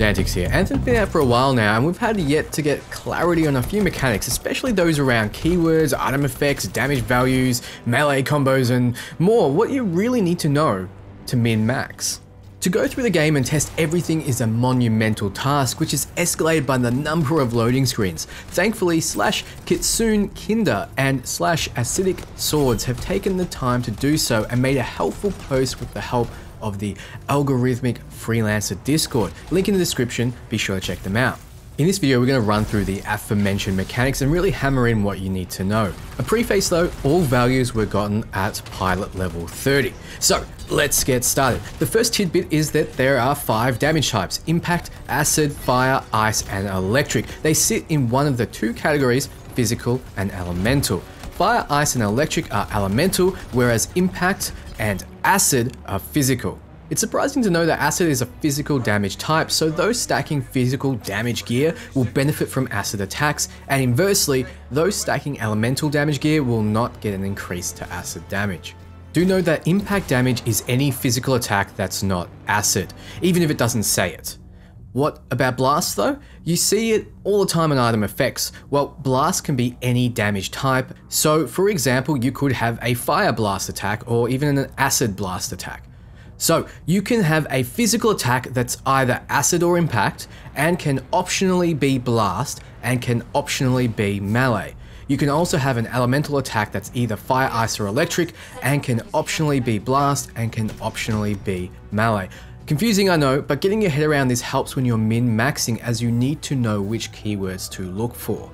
Dantics here. Anthem's been out for a while now, and we've had yet to get clarity on a few mechanics, especially those around keywords, item effects, damage values, melee combos, and more. What you really need to know to min-max. To go through the game and test everything is a monumental task, which is escalated by the number of loading screens. Thankfully, slash Kitsunekinder and slash Acidic Swords have taken the time to do so and made a helpful post with the help of the Algorithmic Freelancer Discord. Link in the description, be sure to check them out. In this video, we're going to run through the aforementioned mechanics and really hammer in what you need to know. A preface though, all values were gotten at pilot level 30. So let's get started. The first tidbit is that there are five damage types, impact, acid, fire, ice, and electric. They sit in one of the two categories, physical and elemental. Fire, ice, and electric are elemental, whereas impact and acid are physical. It's surprising to know that acid is a physical damage type, so those stacking physical damage gear will benefit from acid attacks, and inversely, those stacking elemental damage gear will not get an increase to acid damage. Do know that impact damage is any physical attack that's not acid, even if it doesn't say it. What about blast though? You see it all the time in item effects. Well, blast can be any damage type. So for example, you could have a fire blast attack or even an acid blast attack. So you can have a physical attack that's either acid or impact and can optionally be blast and can optionally be melee. You can also have an elemental attack that's either fire, ice, or electric and can optionally be blast and can optionally be melee. Confusing, I know, but getting your head around this helps when you're min-maxing as you need to know which keywords to look for.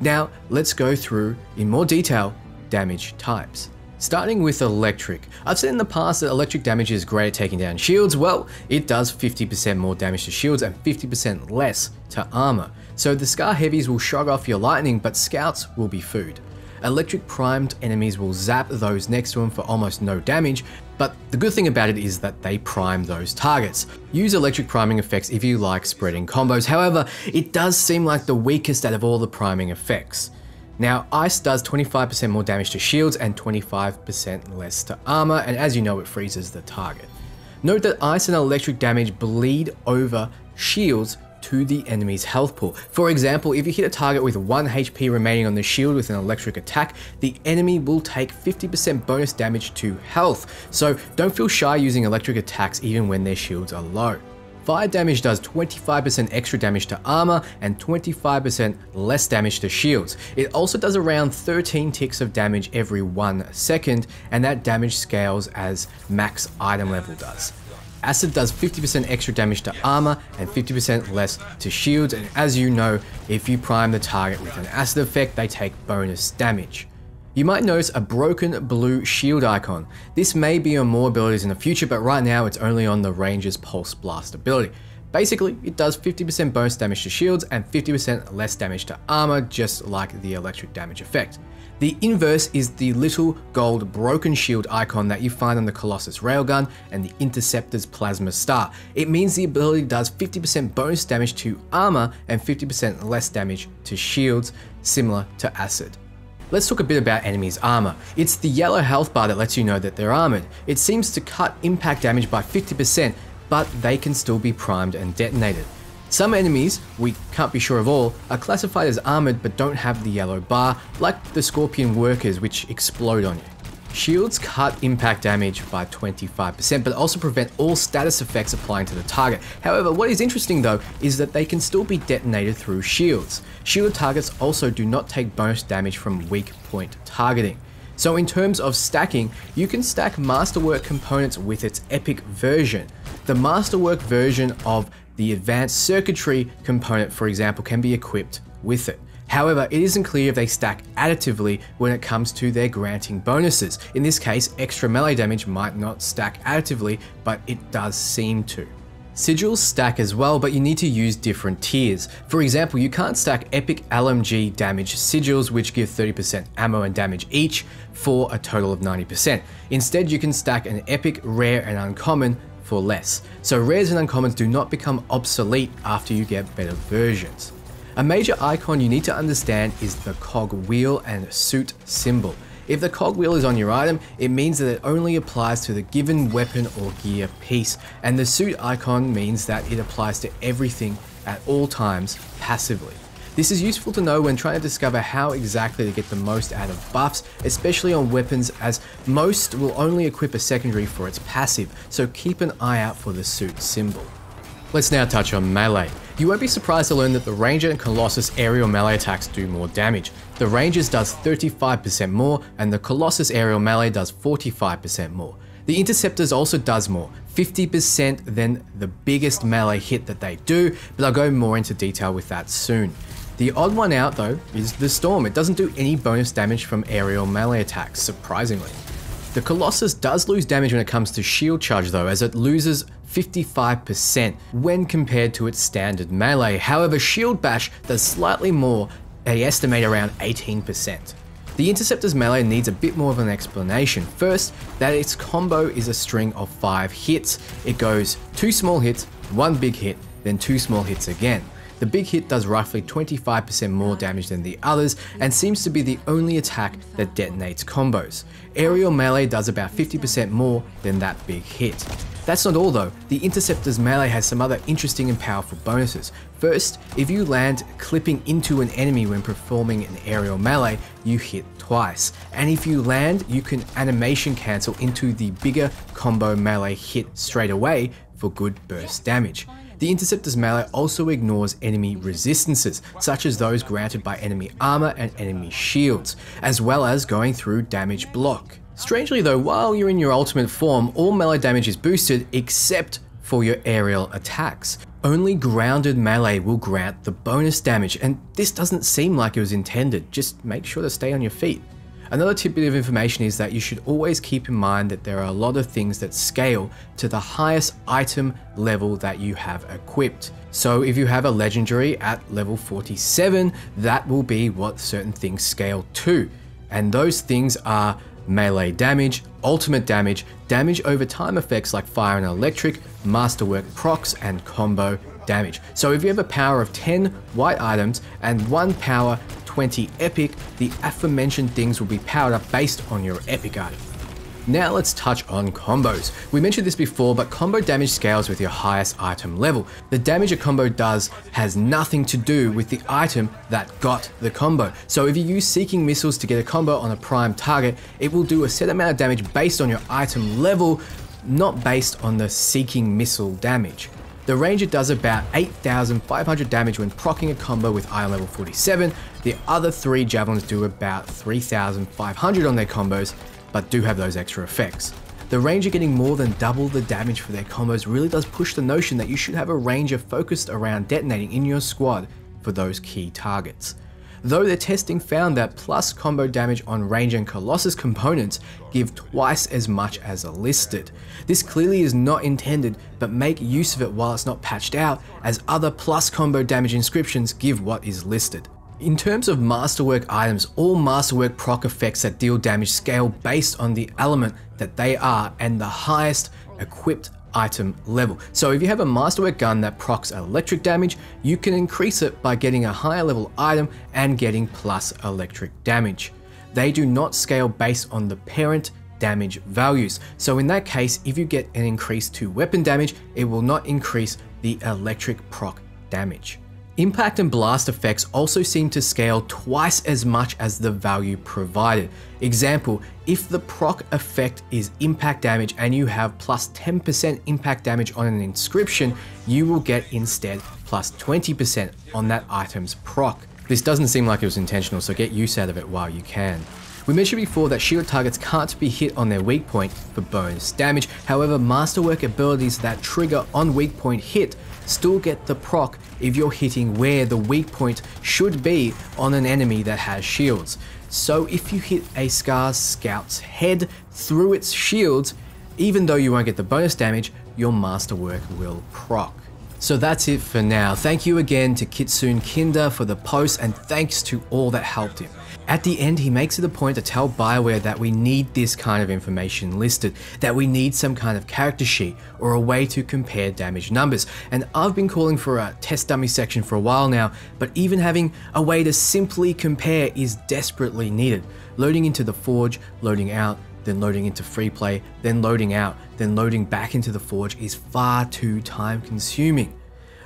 Now, let's go through, in more detail, damage types. Starting with electric. I've said in the past that electric damage is great at taking down shields. Well, it does 50% more damage to shields and 50% less to armor. So the Scar Heavies will shrug off your lightning, but scouts will be food. Electric primed enemies will zap those next to them for almost no damage, but the good thing about it is that they prime those targets. Use electric priming effects if you like spreading combos, however, it does seem like the weakest out of all the priming effects. Now, Ice does 25% more damage to shields and 25% less to armor, and as you know, it freezes the target. Note that Ice and Electric damage bleed over shields to the enemy's health pool. For example, if you hit a target with 1 HP remaining on the shield with an electric attack, the enemy will take 50% bonus damage to health, so don't feel shy using electric attacks even when their shields are low. Fire damage does 25% extra damage to armor and 25% less damage to shields. It also does around 13 ticks of damage every 1 second, and that damage scales as max item level does. Acid does 50% extra damage to armor and 50% less to shields, and as you know, if you prime the target with an acid effect, they take bonus damage. You might notice a broken blue shield icon. This may be on more abilities in the future, but right now it's only on the Ranger's Pulse Blast ability. Basically, it does 50% bonus damage to shields and 50% less damage to armor, just like the electric damage effect. The inverse is the little gold broken shield icon that you find on the Colossus Railgun and the Interceptor's Plasma Star. It means the ability does 50% bonus damage to armor and 50% less damage to shields, similar to Acid. Let's talk a bit about enemies' armor. It's the yellow health bar that lets you know that they're armored. It seems to cut impact damage by 50%, but they can still be primed and detonated. Some enemies, we can't be sure of all, are classified as armored but don't have the yellow bar, like the Scorpion Workers which explode on you. Shields cut impact damage by 25%, but also prevent all status effects applying to the target. However, what is interesting though is that they can still be detonated through shields. Shielded targets also do not take bonus damage from weak point targeting. So in terms of stacking, you can stack Masterwork components with its Epic version. The Masterwork version of the advanced circuitry component, for example, can be equipped with it. However, it isn't clear if they stack additively when it comes to their granting bonuses. In this case, extra melee damage might not stack additively, but it does seem to. Sigils stack as well, but you need to use different tiers. For example, you can't stack epic LMG damage sigils, which give 30% ammo and damage each, for a total of 90%. Instead, you can stack an epic, rare, and uncommon for less. So rares and uncommons do not become obsolete after you get better versions. A major icon you need to understand is the cog wheel and suit symbol. If the cogwheel is on your item, it means that it only applies to the given weapon or gear piece, and the suit icon means that it applies to everything at all times passively. This is useful to know when trying to discover how exactly to get the most out of buffs, especially on weapons as most will only equip a secondary for its passive, so keep an eye out for the suit symbol. Let's now touch on melee. You won't be surprised to learn that the Ranger and Colossus aerial melee attacks do more damage. The Ranger's does 35% more and the Colossus aerial melee does 45% more. The Interceptors also does more, 50% than the biggest melee hit that they do, but I'll go more into detail with that soon. The odd one out though is the Storm. It doesn't do any bonus damage from aerial melee attacks, surprisingly. The Colossus does lose damage when it comes to shield charge though, as it loses 55% when compared to its standard melee. However, shield bash does slightly more, they estimate around 18%. The Interceptor's melee needs a bit more of an explanation. First, that its combo is a string of 5 hits. It goes 2 small hits, 1 big hit, then 2 small hits again. The big hit does roughly 25% more damage than the others and seems to be the only attack that detonates combos. Aerial melee does about 50% more than that big hit. That's not all though, the Interceptor's melee has some other interesting and powerful bonuses. First, if you land clipping into an enemy when performing an aerial melee, you hit twice. And if you land, you can animation cancel into the bigger combo melee hit straight away for good burst damage. The Interceptor's melee also ignores enemy resistances, such as those granted by enemy armor and enemy shields, as well as going through damage block. Strangely though, while you're in your ultimate form, all melee damage is boosted except for your aerial attacks. Only grounded melee will grant the bonus damage, and this doesn't seem like it was intended, just make sure to stay on your feet. Another tidbit of information is that you should always keep in mind that there are a lot of things that scale to the highest item level that you have equipped. So if you have a legendary at level 47, that will be what certain things scale to. And those things are melee damage, ultimate damage, damage over time effects like fire and electric, masterwork procs, and combo damage. So if you have a power of 10 white items and one power 20 epic, the aforementioned things will be powered up based on your epic item. Now let's touch on combos. We mentioned this before, but combo damage scales with your highest item level. The damage a combo does has nothing to do with the item that got the combo. So if you use Seeking Missiles to get a combo on a prime target, it will do a set amount of damage based on your item level, not based on the Seeking Missile damage. The Ranger does about 8,500 damage when proccing a combo with item level 47. The other three Javelins do about 3,500 on their combos, but do have those extra effects. The Ranger getting more than double the damage for their combos really does push the notion that you should have a Ranger focused around detonating in your squad for those key targets though their testing found that plus combo damage on Ranger and Colossus components give twice as much as are listed. This clearly is not intended, but make use of it while it's not patched out, as other plus combo damage inscriptions give what is listed. In terms of Masterwork items, all Masterwork proc effects that deal damage scale based on the element that they are and the highest equipped item level. So if you have a Masterwork gun that procs electric damage, you can increase it by getting a higher level item and getting plus electric damage. They do not scale based on the parent damage values. So in that case, if you get an increase to weapon damage, it will not increase the electric proc damage. Impact and blast effects also seem to scale twice as much as the value provided. Example, if the proc effect is impact damage and you have plus 10% impact damage on an inscription, you will get instead plus 20% on that item's proc. This doesn't seem like it was intentional, so get use out of it while you can. We mentioned before that shield targets can't be hit on their weak point for bonus damage, however masterwork abilities that trigger on weak point hit still get the proc if you're hitting where the weak point should be on an enemy that has shields. So if you hit a Scar Scout's head through its shields, even though you won't get the bonus damage, your masterwork will proc. So that's it for now. Thank you again to Kitsunekinder for the post and thanks to all that helped him. At the end, he makes it a point to tell Bioware that we need this kind of information listed, that we need some kind of character sheet or a way to compare damage numbers. And I've been calling for a test dummy section for a while now, but even having a way to simply compare is desperately needed. Loading into the Forge, loading out, then loading into free play, then loading out, then loading back into the Forge is far too time consuming.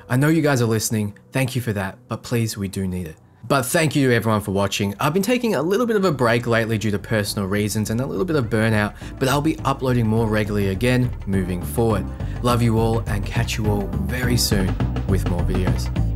I know you guys are listening, thank you for that, but please, we do need it. But thank you to everyone for watching. I've been taking a little bit of a break lately due to personal reasons and a little bit of burnout, but I'll be uploading more regularly again moving forward. Love you all and catch you all very soon with more videos.